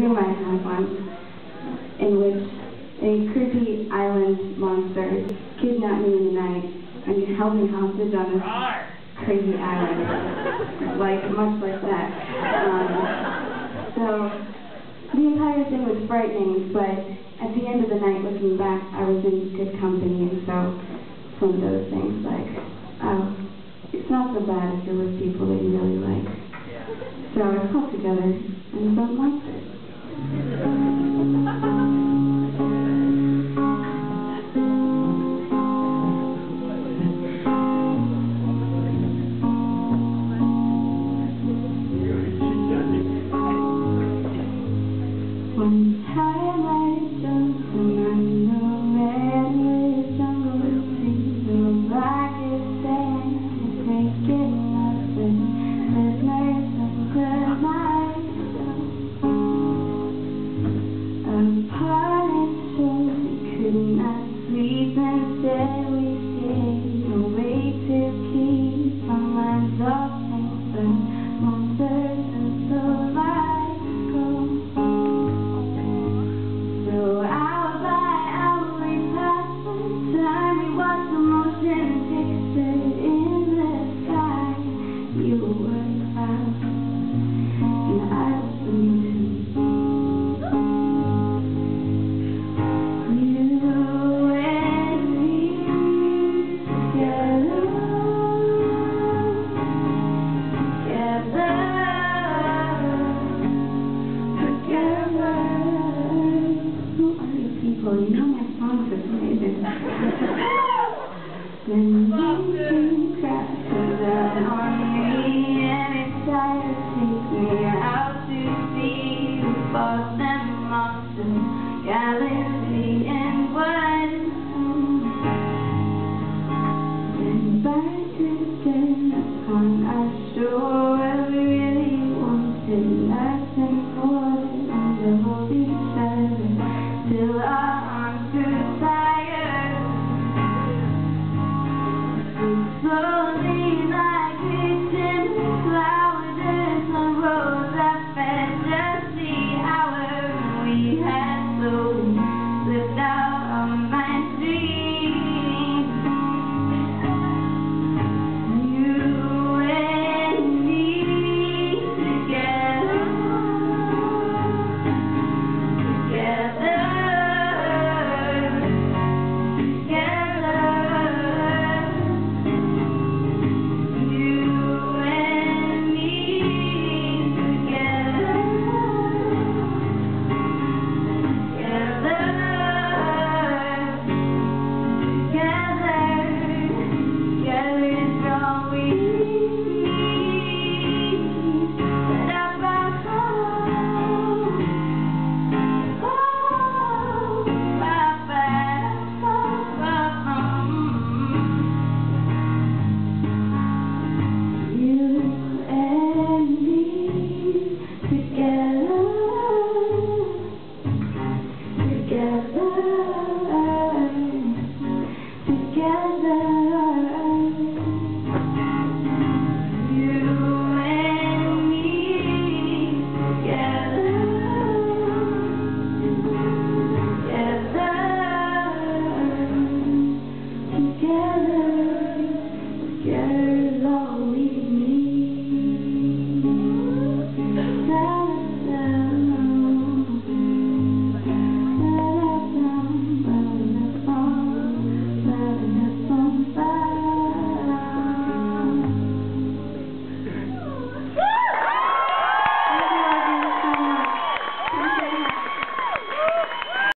room I had once in which a creepy island monster kidnapped me in the night and held me hostage on this crazy island, like much like that. Um, so the entire thing was frightening, but at the end of the night, looking back, I was in good company, and so it's one of those things like, oh, it's not so bad if you're with people that you really like. So I pulled together and monsters. One Instead we you know my song is amazing. then you can cry cause I'm hungry and excited. Take me out to see the false and monster galaxy and wide And by drifting upon our shore, we really wanted nothing more.